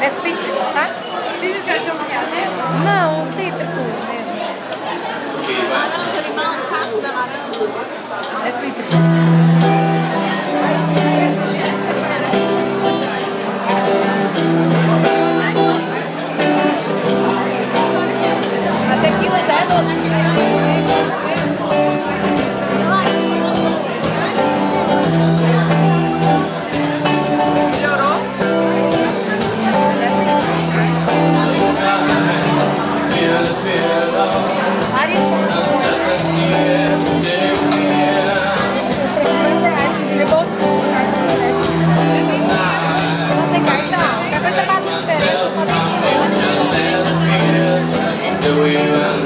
É cítrico, sabe? Cítrico é de uma dela? Não, cítrico mesmo. Porque vai yourself, I'm going to let you do you.